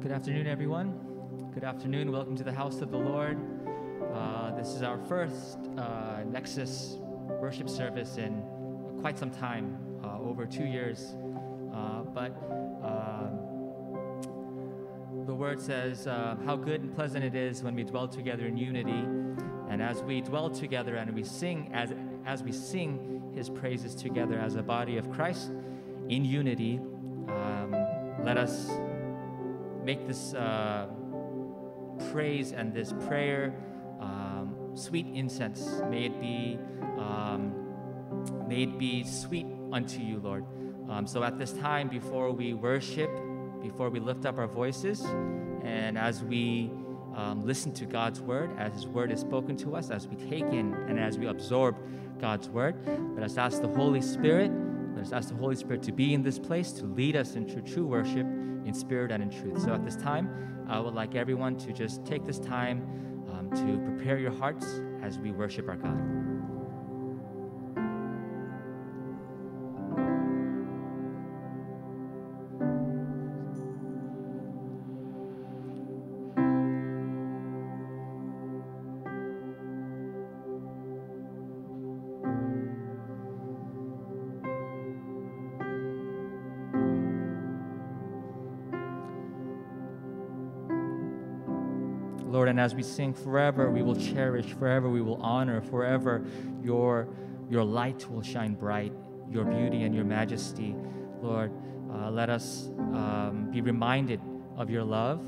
Good afternoon, everyone. Good afternoon. Welcome to the house of the Lord. Uh, this is our first uh, Nexus worship service in quite some time, uh, over two years. Uh, but um, the word says uh, how good and pleasant it is when we dwell together in unity. And as we dwell together and we sing, as, as we sing his praises together as a body of Christ in unity, um, let us make this uh, praise and this prayer um, sweet incense. May it be, um, may it be sweet unto you, Lord. Um, so at this time, before we worship, before we lift up our voices, and as we um, listen to God's word, as His word is spoken to us, as we take in and as we absorb God's word, let us ask the Holy Spirit. Let us ask the Holy Spirit to be in this place to lead us into true worship in spirit and in truth. So at this time, I would like everyone to just take this time um, to prepare your hearts as we worship our God. As we sing forever, we will cherish, forever we will honor, forever your, your light will shine bright, your beauty and your majesty. Lord, uh, let us um, be reminded of your love.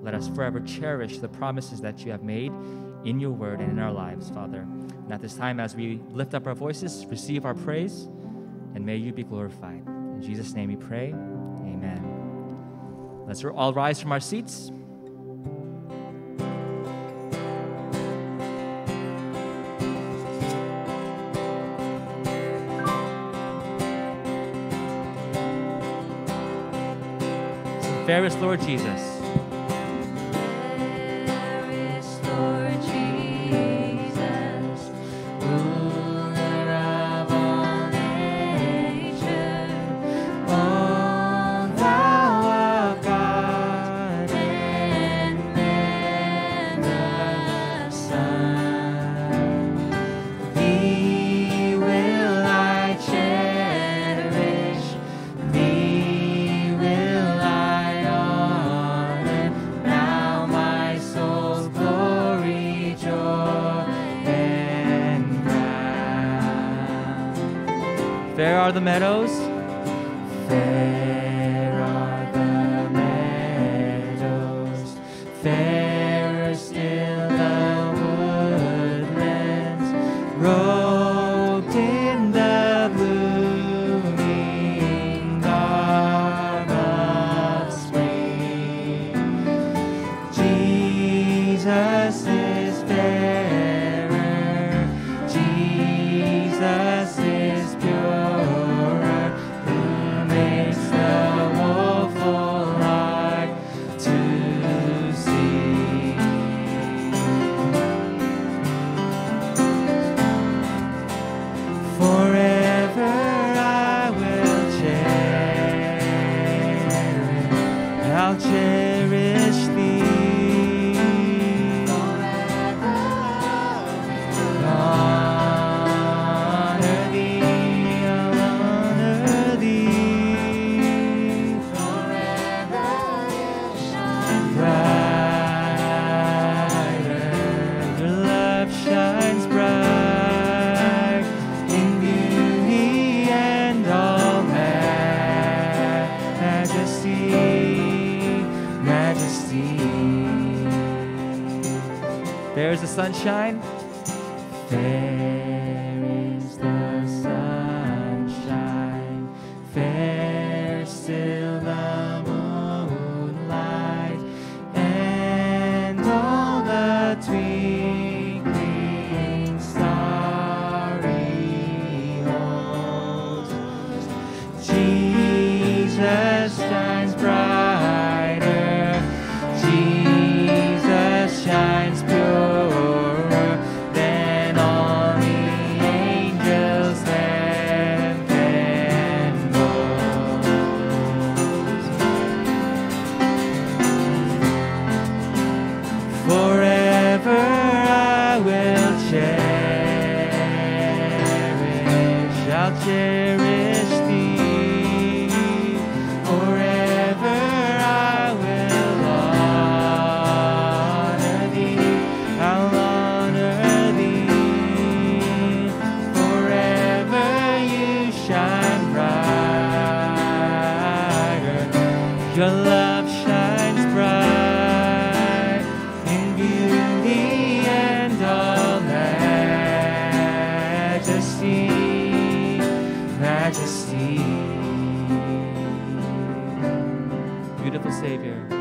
Let us forever cherish the promises that you have made in your word and in our lives, Father. And at this time, as we lift up our voices, receive our praise, and may you be glorified. In Jesus' name we pray. Amen. Let's all rise from our seats. Fairest Lord Jesus. Sunshine. majesty. Beautiful Savior.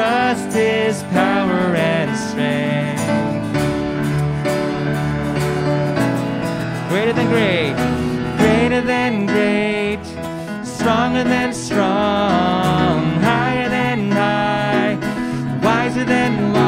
trust his power and strength. Greater than great, greater than great, stronger than strong, higher than high, wiser than wise.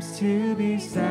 To be satisfied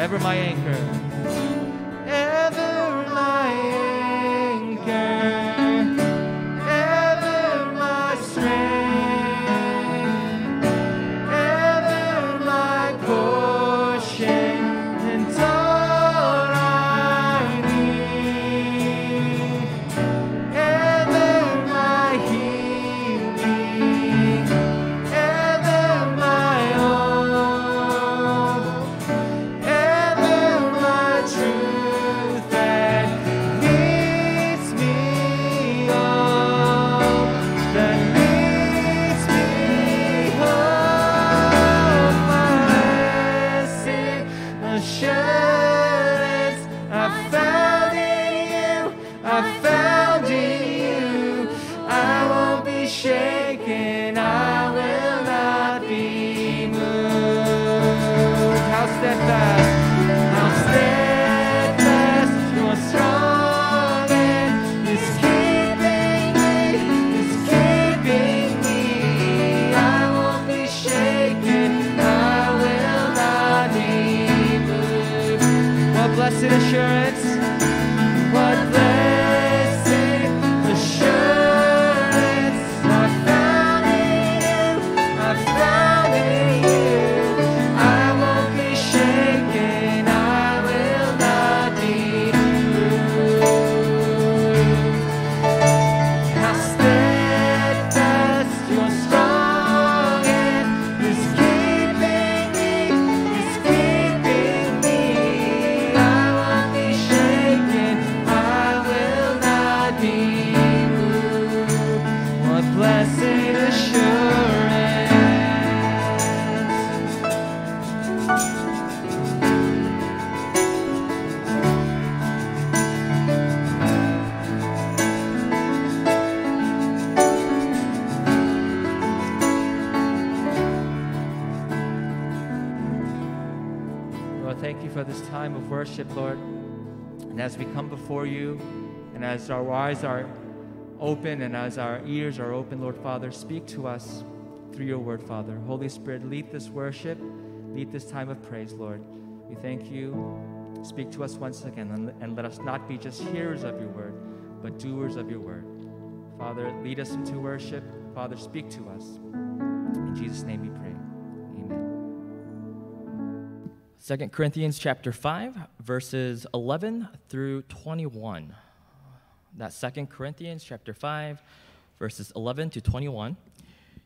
Ever my anchor. You for this time of worship, Lord. And as we come before you, and as our eyes are open and as our ears are open, Lord Father, speak to us through your word, Father. Holy Spirit, lead this worship, lead this time of praise, Lord. We thank you. Speak to us once again, and, and let us not be just hearers of your word, but doers of your word. Father, lead us into worship. Father, speak to us. In Jesus' name we pray. 2 Corinthians chapter 5, verses 11 through 21. That's 2 Corinthians chapter 5, verses 11 to 21.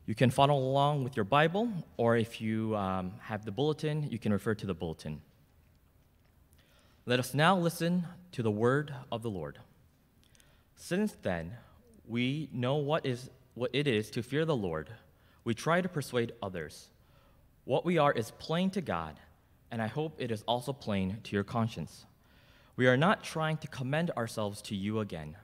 You can follow along with your Bible, or if you um, have the bulletin, you can refer to the bulletin. Let us now listen to the word of the Lord. Since then, we know what, is, what it is to fear the Lord. We try to persuade others. What we are is plain to God, and I hope it is also plain to your conscience. We are not trying to commend ourselves to you again,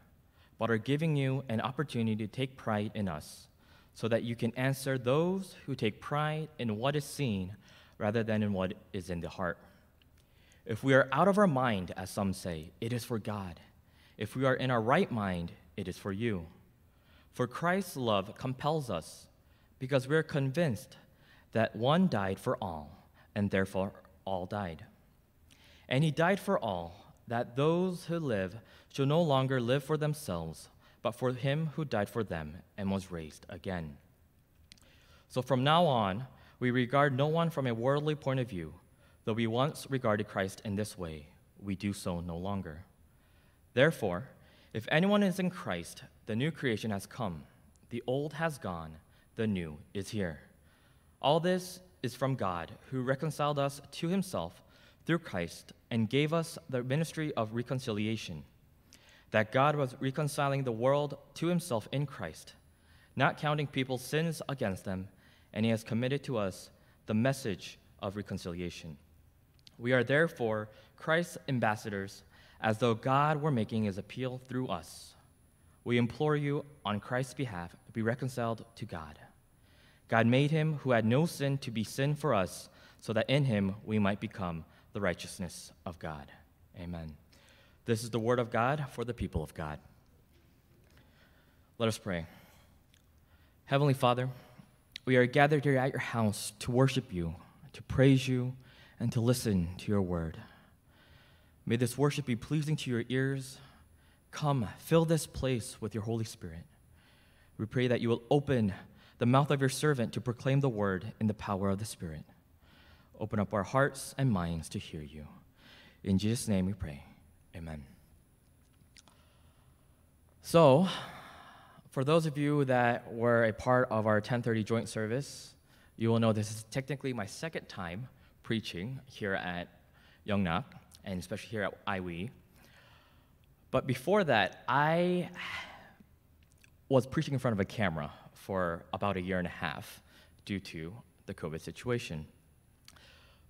but are giving you an opportunity to take pride in us, so that you can answer those who take pride in what is seen rather than in what is in the heart. If we are out of our mind, as some say, it is for God. If we are in our right mind, it is for you. For Christ's love compels us, because we are convinced that one died for all, and therefore all died. And he died for all, that those who live shall no longer live for themselves, but for him who died for them and was raised again. So from now on, we regard no one from a worldly point of view. Though we once regarded Christ in this way, we do so no longer. Therefore, if anyone is in Christ, the new creation has come. The old has gone, the new is here. All this is from God, who reconciled us to himself through Christ and gave us the ministry of reconciliation. That God was reconciling the world to himself in Christ, not counting people's sins against them, and he has committed to us the message of reconciliation. We are therefore Christ's ambassadors, as though God were making his appeal through us. We implore you, on Christ's behalf, to be reconciled to God. God made him who had no sin to be sin for us, so that in him we might become the righteousness of God. Amen. This is the word of God for the people of God. Let us pray. Heavenly Father, we are gathered here at your house to worship you, to praise you, and to listen to your word. May this worship be pleasing to your ears. Come, fill this place with your Holy Spirit. We pray that you will open the mouth of your servant to proclaim the word in the power of the Spirit. Open up our hearts and minds to hear you. In Jesus' name we pray. Amen. So, for those of you that were a part of our 1030 joint service, you will know this is technically my second time preaching here at Youngnak, and especially here at IWE. But before that, I was preaching in front of a camera for about a year and a half due to the COVID situation.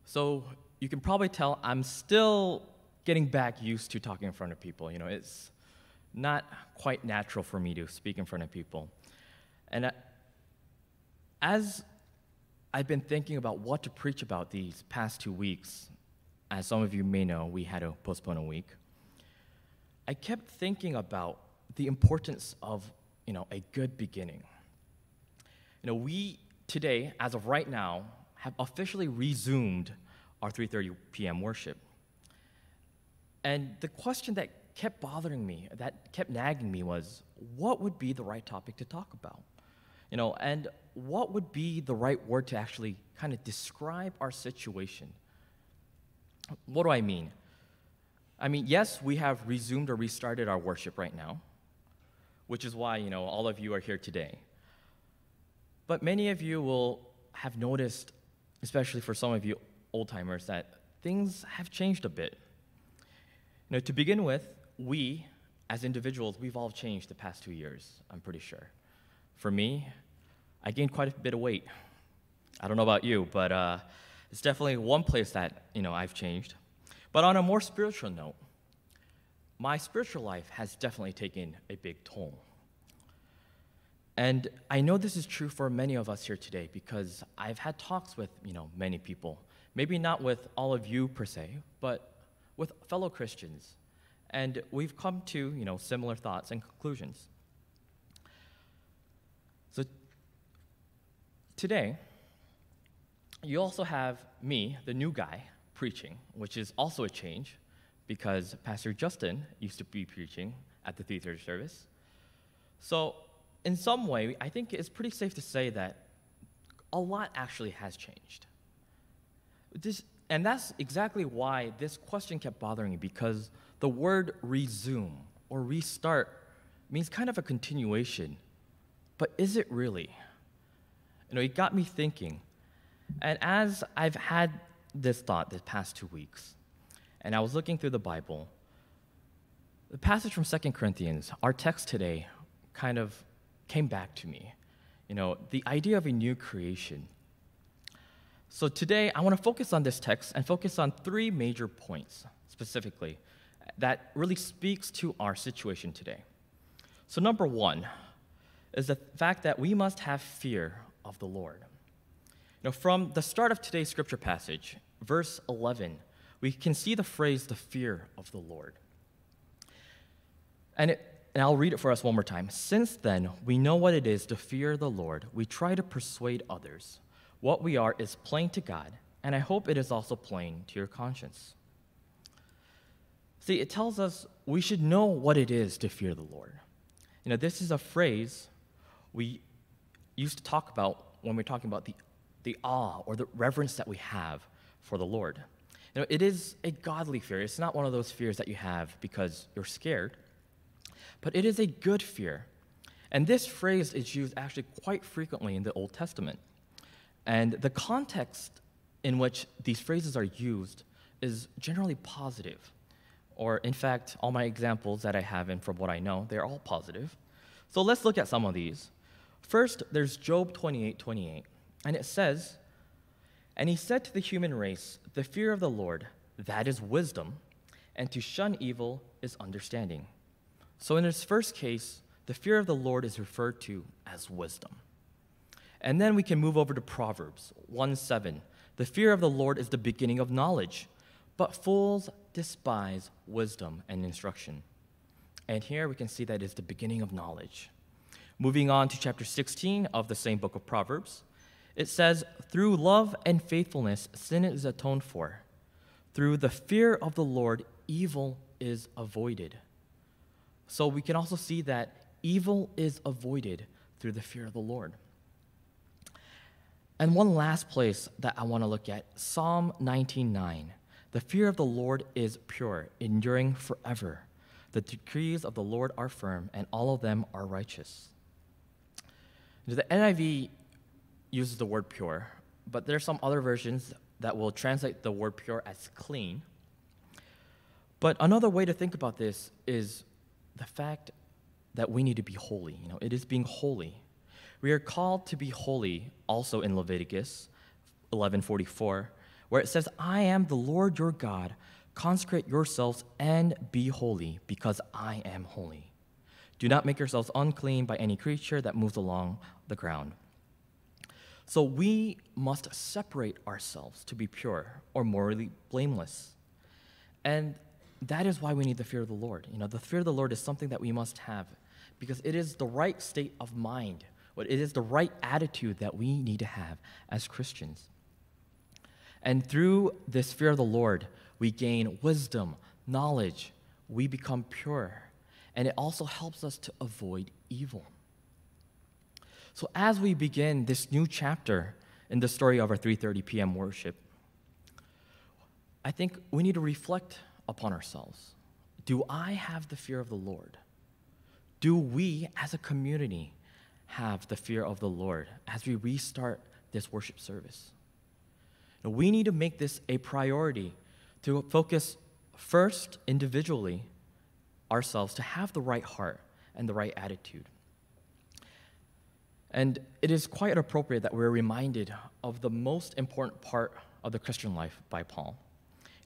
So you can probably tell I'm still getting back used to talking in front of people. You know, it's not quite natural for me to speak in front of people. And uh, as I've been thinking about what to preach about these past two weeks, as some of you may know, we had to postpone a week. I kept thinking about the importance of, you know, a good beginning. You know, we today, as of right now, have officially resumed our 3:30 p.m. worship. And the question that kept bothering me, that kept nagging me was what would be the right topic to talk about? You know, and what would be the right word to actually kind of describe our situation? What do I mean? I mean, yes, we have resumed or restarted our worship right now, which is why, you know, all of you are here today. But many of you will have noticed, especially for some of you old timers, that things have changed a bit. You know, to begin with, we, as individuals, we've all changed the past two years, I'm pretty sure. For me, I gained quite a bit of weight. I don't know about you, but uh, it's definitely one place that you know I've changed. But on a more spiritual note, my spiritual life has definitely taken a big toll. And I know this is true for many of us here today because I've had talks with you know many people, Maybe not with all of you per se, but with fellow Christians. And we've come to, you know, similar thoughts and conclusions. So today, you also have me, the new guy, preaching, which is also a change because Pastor Justin used to be preaching at the 3:30 service. So, in some way, I think it's pretty safe to say that a lot actually has changed. This, and that's exactly why this question kept bothering me because the word resume or restart means kind of a continuation. But is it really? You know, it got me thinking. And as I've had this thought the past two weeks, and I was looking through the Bible, the passage from 2 Corinthians, our text today, kind of came back to me. You know, the idea of a new creation. So today, I want to focus on this text and focus on three major points specifically that really speaks to our situation today. So, number one is the fact that we must have fear of the Lord. You know, from the start of today's scripture passage, verse 11, we can see the phrase, the fear of the Lord. And, it, and I'll read it for us one more time. Since then, we know what it is to fear the Lord. We try to persuade others. What we are is plain to God, and I hope it is also plain to your conscience. See, it tells us we should know what it is to fear the Lord. You know, this is a phrase we used to talk about when we're talking about the, the awe or the reverence that we have for the Lord. You know, it is a godly fear. It's not one of those fears that you have because you're scared, but it is a good fear. And this phrase is used actually quite frequently in the Old Testament. And the context in which these phrases are used is generally positive. Or, in fact, all my examples that I have, and from what I know, they're all positive. So let's look at some of these. First, there's Job 28 28. And it says, And he said to the human race, The fear of the Lord, that is wisdom, and to shun evil is understanding. So in this first case, the fear of the Lord is referred to as wisdom. And then we can move over to Proverbs 1 7. The fear of the Lord is the beginning of knowledge, but fools despise wisdom and instruction. And here we can see that is the beginning of knowledge. Moving on to chapter 16 of the same book of Proverbs, it says, Through love and faithfulness, sin is atoned for. Through the fear of the Lord, evil is avoided. So we can also see that evil is avoided through the fear of the Lord. And one last place that I want to look at Psalm 19:9. The fear of the Lord is pure, enduring forever. The decrees of the Lord are firm, and all of them are righteous. The NIV uses the word pure, but there are some other versions that will translate the word pure as clean. But another way to think about this is the fact that we need to be holy. You know, it is being holy. We are called to be holy also in Leviticus 11:44, where it says, "I am the Lord your God. Consecrate yourselves and be holy, because I am holy. Do not make yourselves unclean by any creature that moves along the ground." So we must separate ourselves to be pure or morally blameless. And that is why we need the fear of the Lord. You know, the fear of the Lord is something that we must have because it is the right state of mind, it is the right attitude that we need to have as Christians. And through this fear of the Lord, we gain wisdom, knowledge, we become pure, and it also helps us to avoid evil. So as we begin this new chapter in the story of our 3:30 p.m. worship, I think we need to reflect upon ourselves. Do I have the fear of the Lord? Do we as a community have the fear of the Lord as we restart this worship service? Now, we need to make this a priority to focus first individually ourselves to have the right heart and the right attitude. And it is quite appropriate that we're reminded of the most important part of the Christian life by Paul.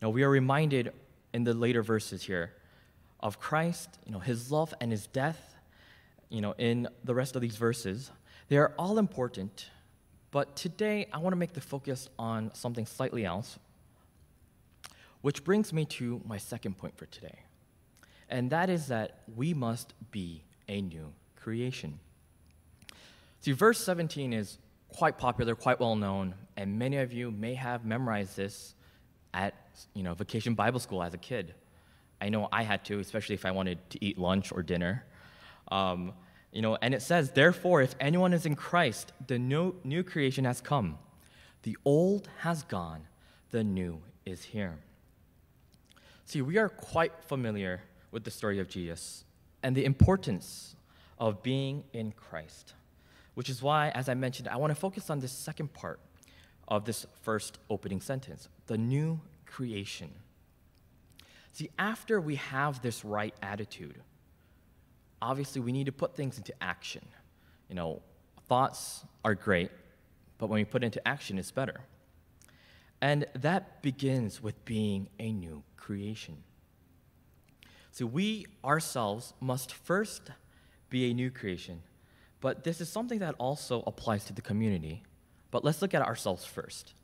Know, we are reminded in the later verses here of Christ, you know, his love and his death, you know, in the rest of these verses. They are all important, But today, I want to make the focus on something slightly else, which brings me to my second point for today. And that is that we must be a new creation. See, verse 17 is quite popular, quite well known, and many of you may have memorized this at you know, vacation Bible school as a kid. I know I had to, especially if I wanted to eat lunch or dinner. Um, you know, and it says, Therefore, if anyone is in Christ, the new, new creation has come. The old has gone, the new is here. See, we are quite familiar with the story of Jesus and the importance of being in Christ, which is why, as I mentioned, I want to focus on this second part of this first opening sentence the new creation. See, after we have this right attitude, obviously we need to put things into action. You know, thoughts are great, but when we put into action, it's better. And that begins with being a new creation. So we ourselves must first be a new creation, but this is something that also applies to the community. But let's look at ourselves first.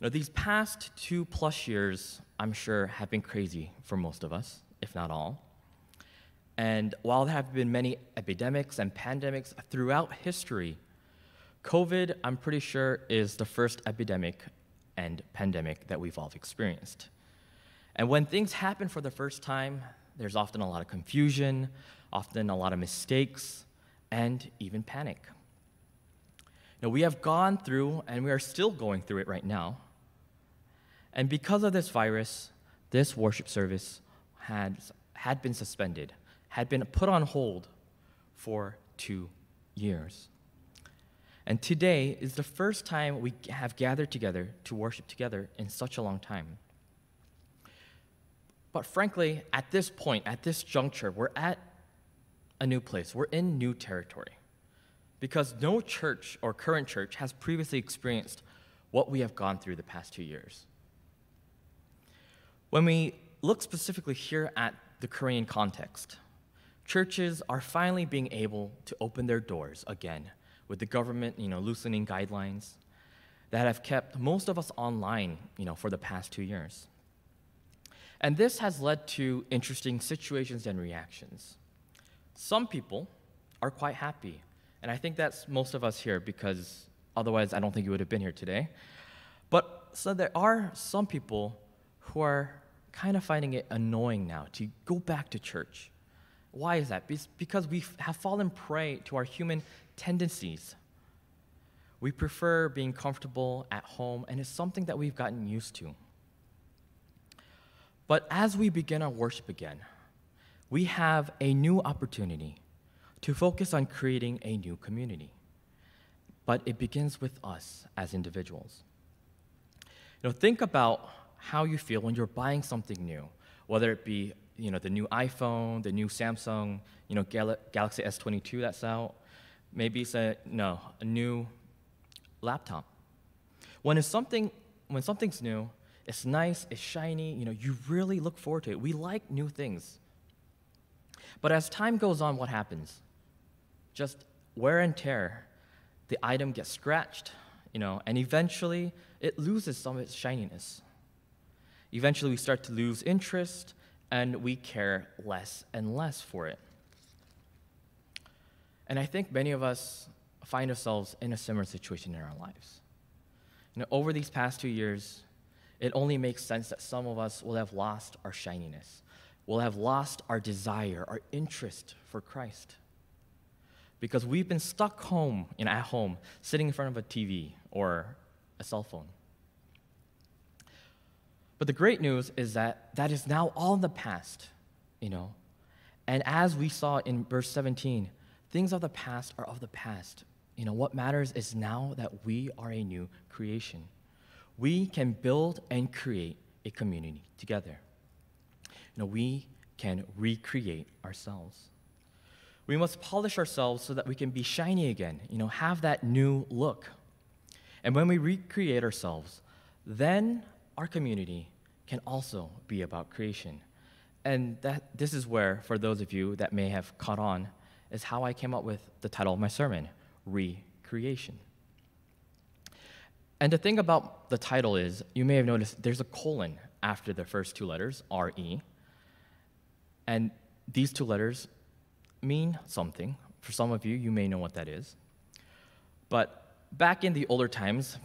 Now, these past two plus years, I'm sure, have been crazy for most of us, if not all. And while there have been many epidemics and pandemics throughout history, COVID, I'm pretty sure, is the first epidemic and pandemic that we've all experienced. And when things happen for the first time, there's often a lot of confusion, often a lot of mistakes, and even panic. Now, we have gone through, and we are still going through it right now. And because of this virus, this worship service had, had been suspended, had been put on hold for two years. And today is the first time we have gathered together to worship together in such a long time. But frankly, at this point, at this juncture, we're at a new place. We're in new territory. Because no church or current church has previously experienced what we have gone through the past two years. When we look specifically here at the Korean context, churches are finally being able to open their doors again with the government, you know, loosening guidelines that have kept most of us online, you know, for the past two years. And this has led to interesting situations and reactions. Some people are quite happy, and I think that's most of us here because otherwise I don't think you would have been here today. But so there are some people who are kind of finding it annoying now to go back to church. Why is that? Because we have fallen prey to our human tendencies. We prefer being comfortable at home, and it's something that we've gotten used to. But as we begin our worship again, we have a new opportunity to focus on creating a new community. But it begins with us as individuals. You know, think about how you feel when you're buying something new, whether it be you know the new iPhone, the new Samsung, you know Gal- Galaxy S22 that's out, maybe it's a no a new laptop. When it's something when something's new, it's nice, it's shiny, you know, you really look forward to it. We like new things. But as time goes on, what happens? Just wear and tear. The item gets scratched, you know, and eventually it loses some of its shininess. Eventually, we start to lose interest and we care less and less for it. And I think many of us find ourselves in a similar situation in our lives. You know, over these past two years, it only makes sense that some of us will have lost our shininess, will have lost our desire, our interest for Christ. Because we've been stuck home, you know, at home, sitting in front of a TV or a cell phone. But the great news is that that is now all in the past, you know. And as we saw in verse 17, things of the past are of the past. You know, what matters is now that we are a new creation. We can build and create a community together. You know, we can recreate ourselves. We must polish ourselves so that we can be shiny again, you know, have that new look. And when we recreate ourselves, then our community can also be about creation. And that, this is where, for those of you that may have caught on, is how I came up with the title of my sermon Recreation. And the thing about the title is, you may have noticed there's a colon after the first two letters, R-E. And these two letters mean something. For some of you, you may know what that is. But back in the older times,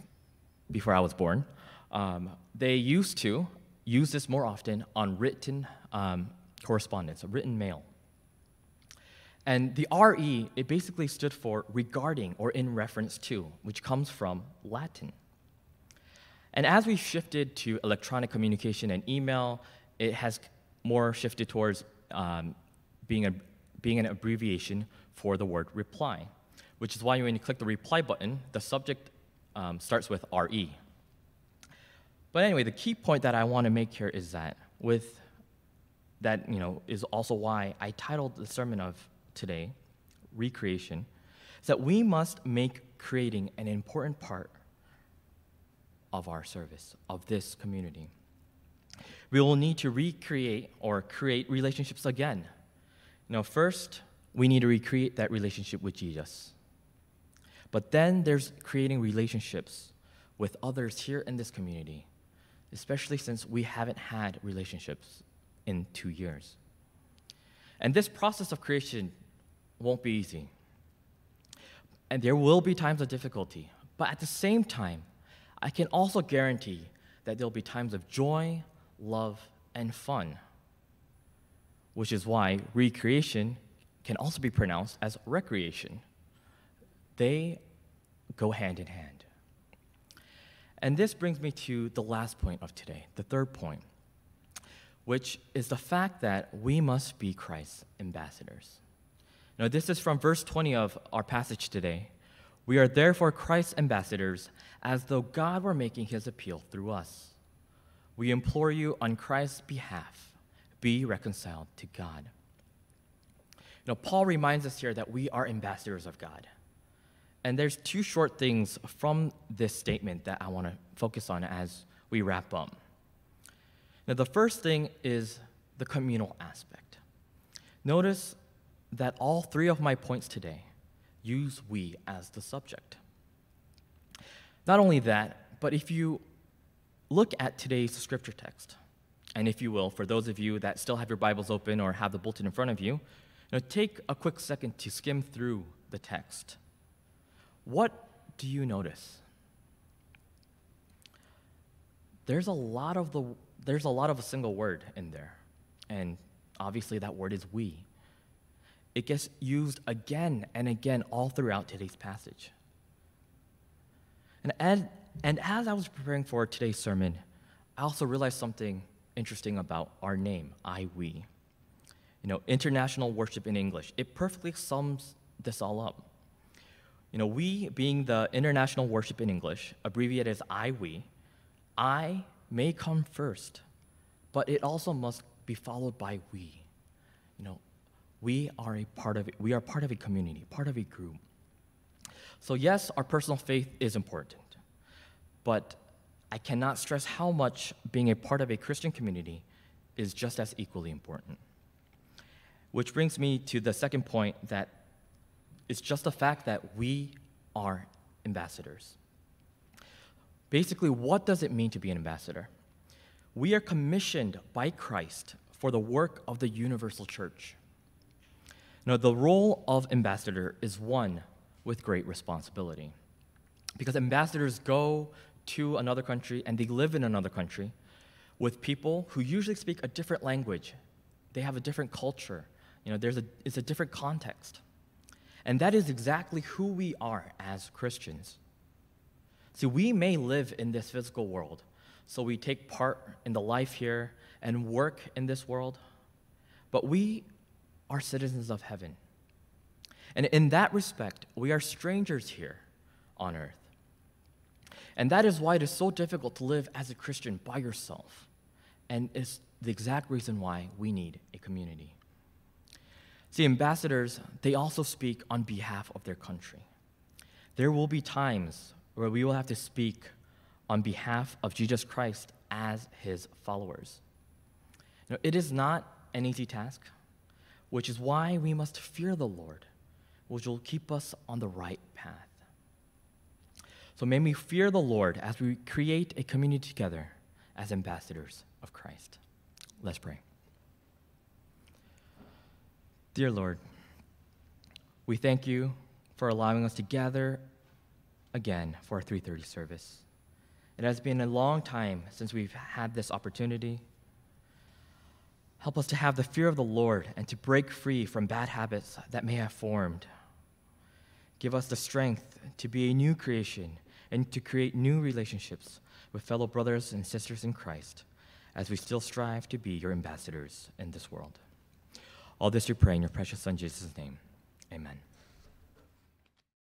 before I was born, um, they used to use this more often on written um, correspondence, written mail. And the RE, it basically stood for regarding or in reference to, which comes from Latin. And as we shifted to electronic communication and email, it has more shifted towards um, being, a, being an abbreviation for the word reply, which is why when you click the reply button, the subject um, starts with RE. But anyway, the key point that I want to make here is that with that, you know, is also why I titled the sermon of today, Recreation, is that we must make creating an important part of our service, of this community. We will need to recreate or create relationships again. Now, first, we need to recreate that relationship with Jesus. But then there's creating relationships with others here in this community, especially since we haven't had relationships in two years. And this process of creation won't be easy. And there will be times of difficulty. But at the same time, I can also guarantee that there'll be times of joy, love, and fun. Which is why recreation can also be pronounced as recreation. They go hand in hand. And this brings me to the last point of today, the third point, which is the fact that we must be Christ's ambassadors. Now, this is from verse 20 of our passage today. We are therefore Christ's ambassadors, as though God were making his appeal through us. We implore you on Christ's behalf, be reconciled to God. Know, Paul reminds us here that we are ambassadors of God. And there's two short things from this statement that I want to focus on as we wrap up. Now, the first thing is the communal aspect. Notice that all three of my points today use we as the subject. Not only that, but if you look at today's scripture text, and if you will, for those of you that still have your Bibles open or have the bulletin in front of you, you know, take a quick second to skim through the text. What do you notice? There's a lot of the there's a lot of a single word in there. And obviously that word is we. It gets used again and again all throughout today's passage. And as, and as I was preparing for today's sermon, I also realized something interesting about our name, I We. You know, international worship in English. It perfectly sums this all up. You know, we being the international worship in English, abbreviated as I We, I may come first, but it also must be followed by we. You know, we are a part of it. We are part of a community, part of a group. So yes, our personal faith is important, but I cannot stress how much being a part of a Christian community is just as equally important. Which brings me to the second point that it's just the fact that we are ambassadors. Basically, what does it mean to be an ambassador? We are commissioned by Christ for the work of the universal church. Now, the role of ambassador is one with great responsibility. Because ambassadors go to another country and they live in another country with people who usually speak a different language. They have a different culture. You know, there's a, it's a different context. And that is exactly who we are as Christians. See, we may live in this physical world, so we take part in the life here and work in this world, but we are citizens of heaven. And in that respect, we are strangers here on earth. And that is why it is so difficult to live as a Christian by yourself. And it's the exact reason why we need a community. See, ambassadors, they also speak on behalf of their country. There will be times where we will have to speak on behalf of Jesus Christ as his followers. Now, it is not an easy task, which is why we must fear the Lord, which will keep us on the right path. So may we fear the Lord as we create a community together as ambassadors of Christ. Let's pray. Dear Lord, we thank you for allowing us to gather again for our 3:30 service. It has been a long time since we've had this opportunity. Help us to have the fear of the Lord and to break free from bad habits that may have formed. Give us the strength to be a new creation and to create new relationships with fellow brothers and sisters in Christ as we still strive to be your ambassadors in this world. All this we pray in your precious Son, Jesus' name. Amen.